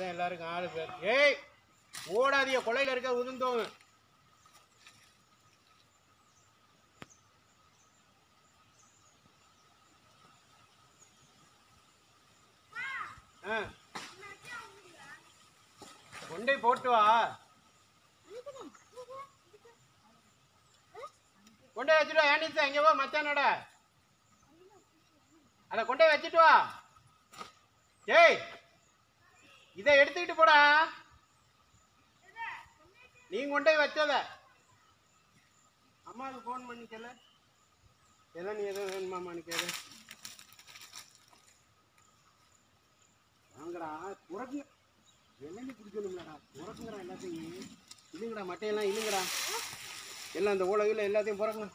அப்படிதான் எல்லாருக்கும் ஆளு பேர். ஏய் ஓடாதிய கொலையில் இருக்க உதுந்தோம் கொண்டை போட்டு வா. கொண்டை வச்சுட்டு வா ஏண்டிச்சா இங்க வா மச்சானோட அதை கொண்டை வச்சுட்டு வா. ஏய் இதை எடுத்துக்கிட்டு போடா. நீ கொண்டே வச்சத. அம்மாவுக்கு ஃபோன் பண்ணிக்கல எல்லாம் நீ எதுவும் வேணுமாமான்னு கேளு. வாங்கடா உறக்குங்க என்னென்ன பிடிக்கணும்லடா உறக்குங்கடா எல்லாத்தையும். இல்லைங்கடா மட்டையெல்லாம் இல்லைங்கடா. எல்லாம் அந்த ஓலையில் எல்லாத்தையும் பிறக்கணும்.